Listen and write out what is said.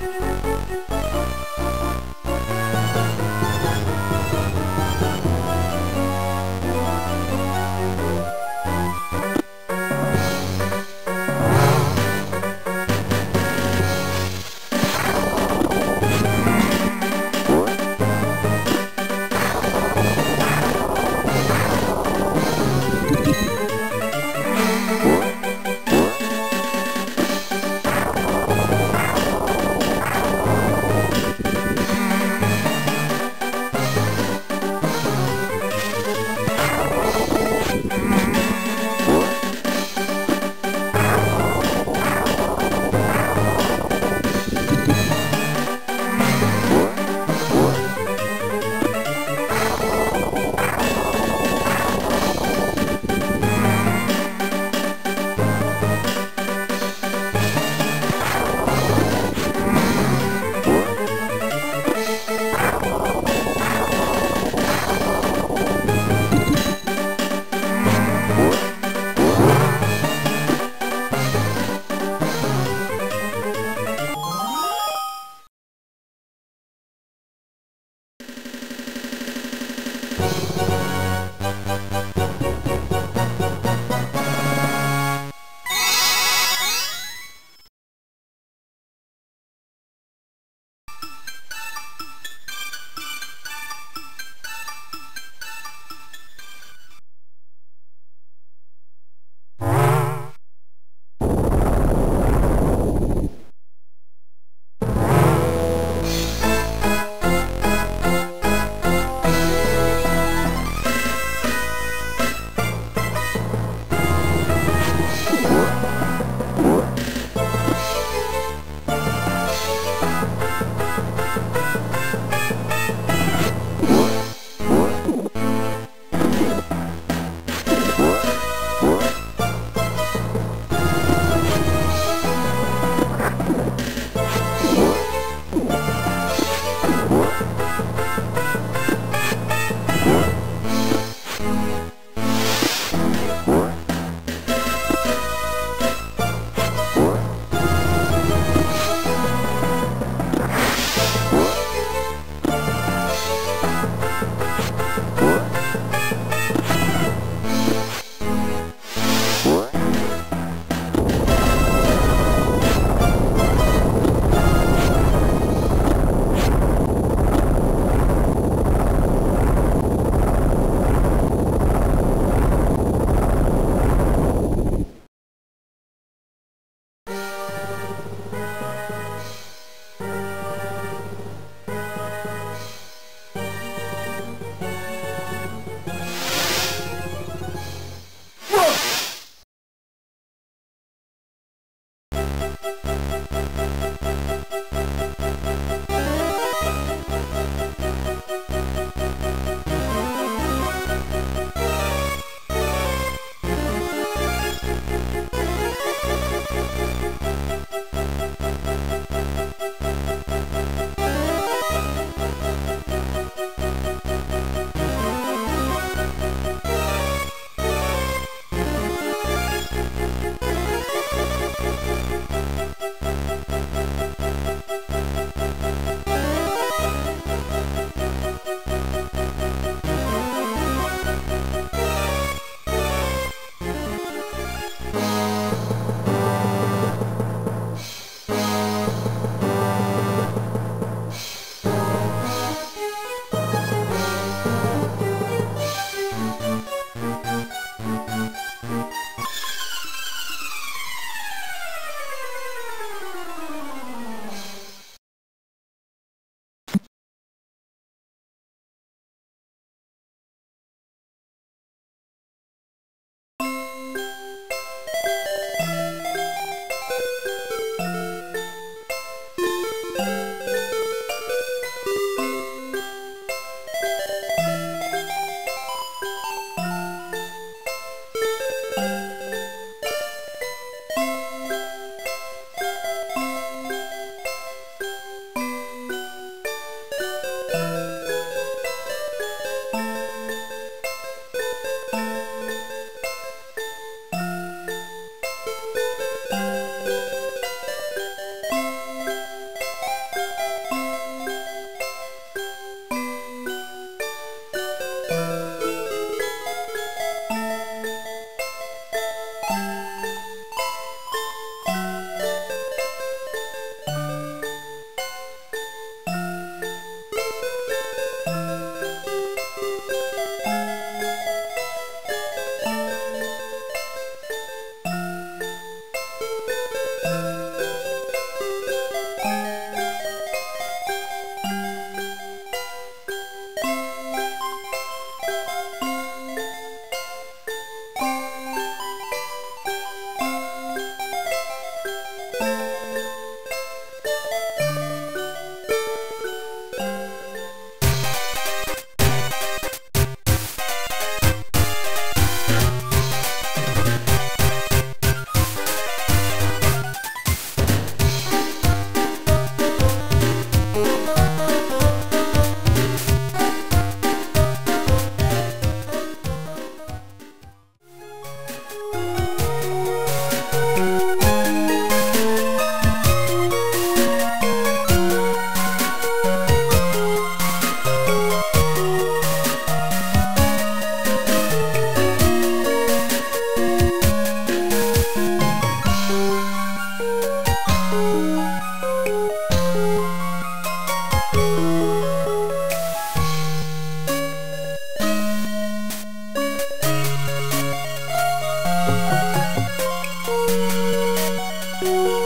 Thank you. you.